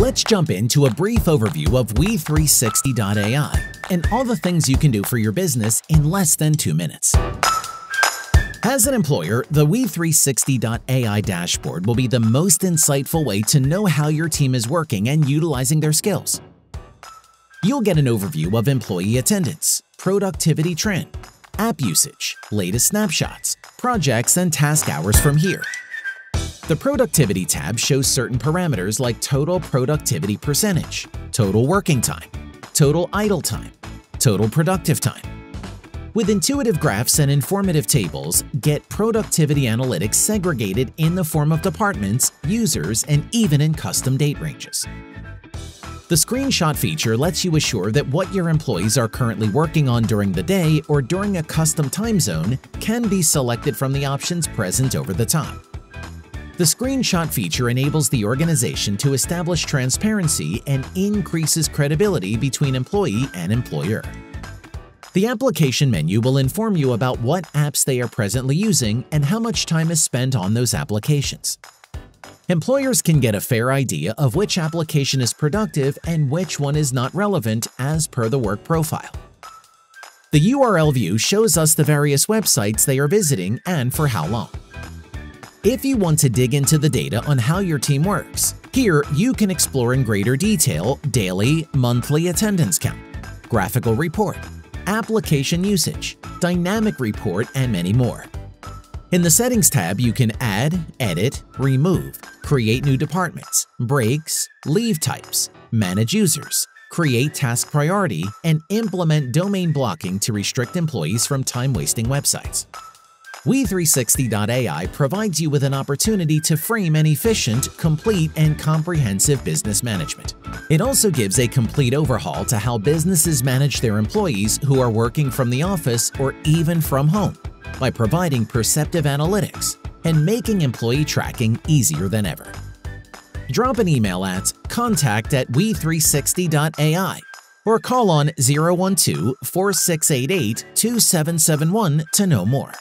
Let's jump into a brief overview of We360.ai and all the things you can do for your business in less than two minutes. As an employer, the We360.ai dashboard will be the most insightful way to know how your team is working and utilizing their skills. You'll get an overview of employee attendance, productivity trend, app usage, latest snapshots, projects, and task hours from here. The Productivity tab shows certain parameters like total productivity percentage, total working time, total idle time, total productive time. With intuitive graphs and informative tables, get productivity analytics segregated in the form of departments, users, and even in custom date ranges. The screenshot feature lets you assure that what your employees are currently working on during the day or during a custom time zone can be selected from the options present over the top. The screenshot feature enables the organization to establish transparency and increases credibility between employee and employer. The application menu will inform you about what apps they are presently using and how much time is spent on those applications. Employers can get a fair idea of which application is productive and which one is not relevant as per the work profile. The URL view shows us the various websites they are visiting and for how long. If you want to dig into the data on how your team works, here you can explore in greater detail daily, monthly attendance count, graphical report, application usage, dynamic report, and many more. In the Settings tab, you can add, edit, remove, create new departments, breaks, leave types, manage users, create task priority, and implement domain blocking to restrict employees from time-wasting websites. We360.ai provides you with an opportunity to frame an efficient, complete, and comprehensive business management. It also gives a complete overhaul to how businesses manage their employees who are working from the office or even from home by providing perceptive analytics and making employee tracking easier than ever. Drop an email at contact at we360.ai or call on 012 4688 2771 to know more.